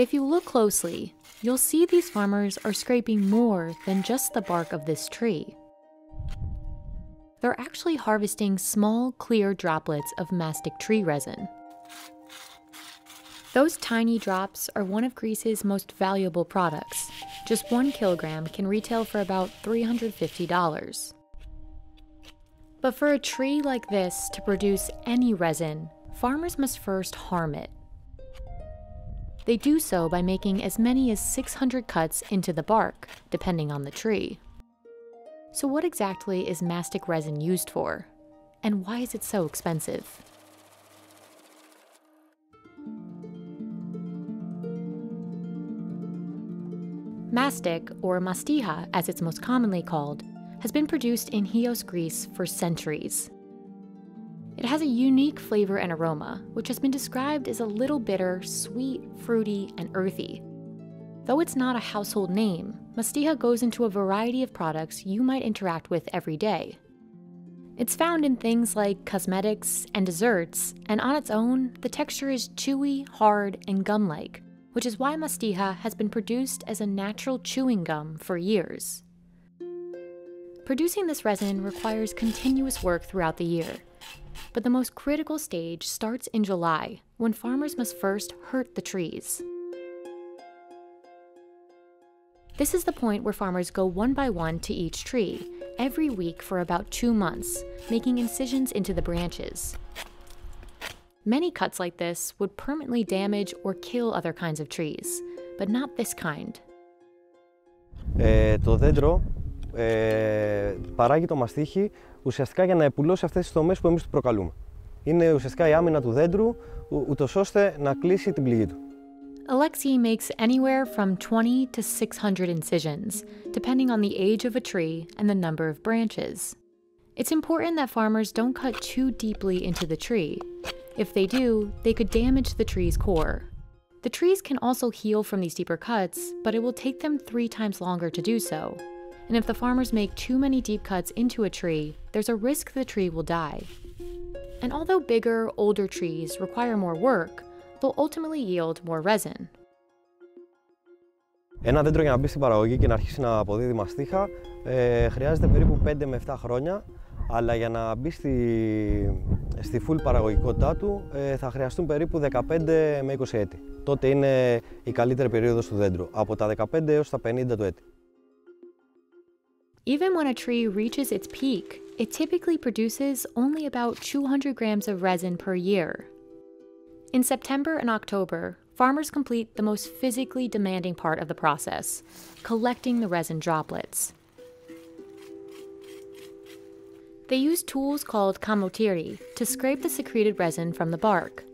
If you look closely, you'll see these farmers are scraping more than just the bark of this tree. They're actually harvesting small, clear droplets of mastic tree resin. Those tiny drops are one of Greece's most valuable products. Just one kilogram can retail for about $350. But for a tree like this to produce any resin, farmers must first harm it. They do so by making as many as 600 cuts into the bark, depending on the tree. So, what exactly is mastic resin used for? And why is it so expensive? Mastic, or mastiha as it's most commonly called, has been produced in Chios, Greece for centuries. It has a unique flavor and aroma, which has been described as a little bitter, sweet, fruity, and earthy. Though it's not a household name, mastiha goes into a variety of products you might interact with every day. It's found in things like cosmetics and desserts, and on its own, the texture is chewy, hard, and gum like, which is why mastiha has been produced as a natural chewing gum for years. Producing this resin requires continuous work throughout the year, but the most critical stage starts in July, when farmers must first hurt the trees. This is the point where farmers go one by one to each tree, every week for about two months, making incisions into the branches. Many cuts like this would permanently damage or kill other kinds of trees, but not this kind. Ε, το δέντρο ε, παράγει το μαστίχι ουσιαστικά για να επουλώσει αυτές τις τομές που εμείς του προκαλούμε. Είναι ουσιαστικά η άμυνα του δέντρου, ούτω ώστε να κλείσει την πληγή του. Alexei makes anywhere from 20 to 600 incisions, depending on the age of a tree and the number of branches. It's important that farmers don't cut too deeply into the tree, if they do, they could damage the tree's core. The trees can also heal from these deeper cuts, but it will take them three times longer to do so. And if the farmers make too many deep cuts into a tree, there's a risk the tree will die. And although bigger, older trees require more work, they'll ultimately yield more resin. Ένα δέντρο για να μπει στην παραγωγή και να αρχίσει να αποδίδει μαστίχα ε, χρειάζεται περίπου 5 με 7 χρόνια αλλά για να μπει στη, στη full παραγωγικότητά του ε, θα χρειαστούν περίπου 15 με 20 έτη. Τότε είναι η καλύτερη περίοδος του δέντρου, από τα 15 έως τα 50 του έτη. Even when a tree reaches its peak, it typically produces only about 200 grams of resin per year. In September and October, farmers complete the most physically demanding part of the process, collecting the resin droplets. They use tools called kamotiri to scrape the secreted resin from the bark.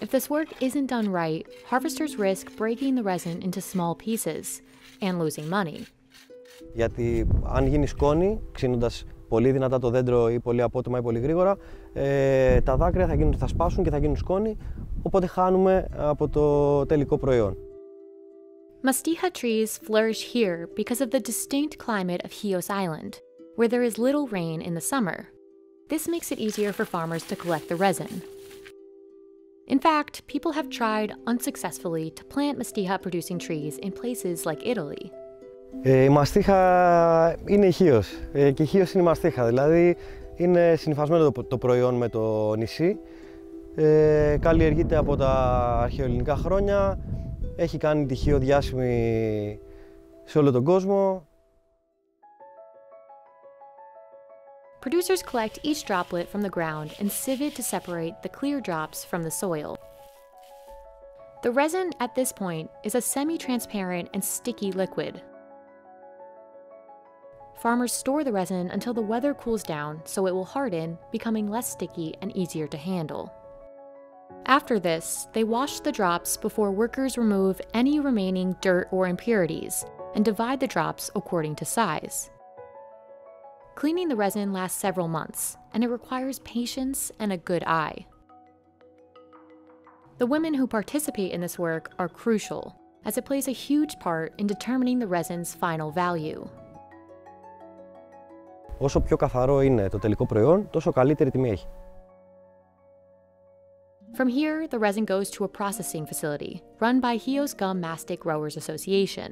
If this work isn't done right, harvesters risk breaking the resin into small pieces and losing money. Γιατί αν γίνει σκόνη, ξύνοντας πολύ δυνατά το δέντρο ή πολύ απότομα ή πολύ γρήγορα, ε, τα δάκρυα θα, γίνουν, θα σπάσουν και θα γίνουν σκόνη, οπότε χάνουμε από το τελικό προϊόν. Mastiha trees flourish here because of the distinct climate of Chios Island where there is little rain in the summer. This makes it easier for farmers to collect the resin. In fact, people have tried unsuccessfully to plant mastiha producing trees in places like Italy. Ε, η μαστίχα είναι ηχείος ε, και ηχείος είναι η μαστίχα, δηλαδή είναι συνυφασμένο το, το προϊόν με το νησί. Ε, καλλιεργείται από τα αρχαιοελληνικά χρόνια, έχει κάνει τυχείο διάσημη σε όλο τον κόσμο Producers collect each droplet from the ground and sieve it to separate the clear drops from the soil. The resin at this point is a semi-transparent and sticky liquid. Farmers store the resin until the weather cools down so it will harden, becoming less sticky and easier to handle. After this, they wash the drops before workers remove any remaining dirt or impurities and divide the drops according to size. Cleaning the resin lasts several months, and it requires patience and a good eye. The women who participate in this work are crucial, as it plays a huge part in determining the resin's final value. Όσο πιο καθαρό είναι το τελικό προϊόν, τόσο καλύτερη τιμή έχει. From here, the resin goes to a processing facility run by Chios Gum Mastic Growers Association.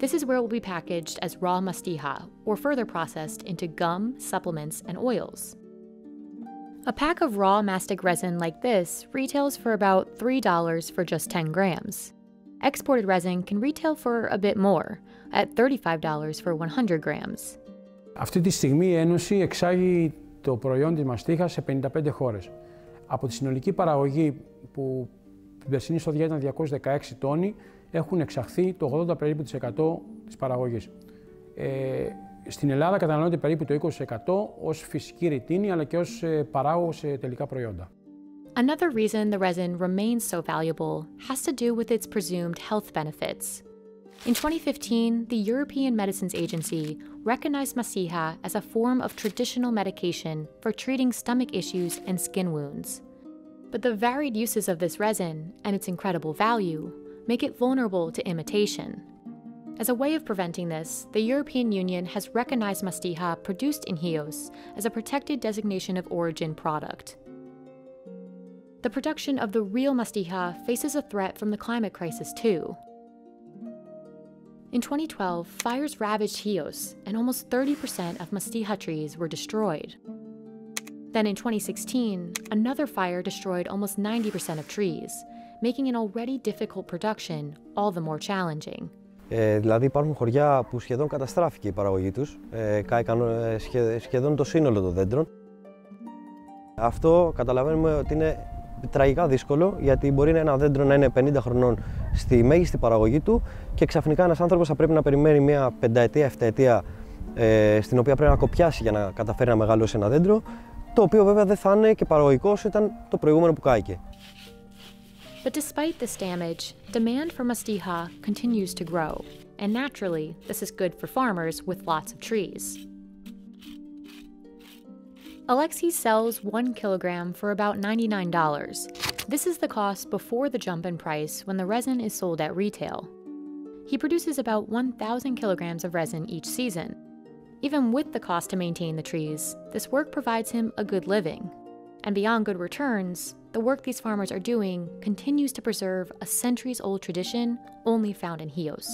This is where it will be packaged as raw mastiha, or further processed into gum, supplements, and oils. A pack of raw mastic resin like this retails for about $3 for just 10 grams. Exported resin can retail for a bit more, at $35 for 100 grams. Αυτή τη στιγμή η Ένωση εξάγει το προϊόν της μαστίχας σε 55 χώρες. Από τη συνολική παραγωγή που την περσινή σοδιά ήταν 216 τόνοι, έχουν εξαχθεί το 80 περίπου της παραγωγής. Ε, στην Ελλάδα καταναλώνεται περίπου το 20% ως φυσική ρητίνη, αλλά και ως παράγωγο σε τελικά προϊόντα. Another reason the resin remains so valuable has to do with its presumed health benefits. In 2015, the European Medicines Agency recognized mastiha as a form of traditional medication for treating stomach issues and skin wounds. But the varied uses of this resin and its incredible value make it vulnerable to imitation. As a way of preventing this, the European Union has recognized mastiha produced in Chios as a protected designation of origin product. The production of the real mastiha faces a threat from the climate crisis too. In 2012, fires ravaged Chios, and almost 30% of Mastiha trees were destroyed. Then in 2016, another fire destroyed almost 90% of trees, making an already difficult production all the more challenging. Ε, δηλαδή υπάρχουν χωριά που σχεδόν καταστράφηκε η παραγωγή τους, ε, κάηκαν σχεδόν το σύνολο των δέντρων. Αυτό καταλαβαίνουμε ότι είναι τραγικά δύσκολο γιατί μπορεί ένα δέντρο να είναι 50 χρονών στη μέγιστη παραγωγή του και ξαφνικά ένας άνθρωπος θα πρέπει να περιμένει μια πενταετία, εφταετία ε, στην οποία πρέπει να κοπιάσει για να καταφέρει να μεγαλώσει ένα δέντρο το οποίο βέβαια δεν θα είναι και παραγωγικός όσο ήταν το προηγούμενο που κάηκε. But despite this damage, demand for mastiha continues to grow, and naturally, this is good for farmers with lots of trees. Alexei sells one kilogram for about $99. This is the cost before the jump in price when the resin is sold at retail. He produces about 1,000 kilograms of resin each season. Even with the cost to maintain the trees, this work provides him a good living. And beyond good returns, the work these farmers are doing continues to preserve a centuries old tradition only found in Chios.